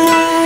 Oh.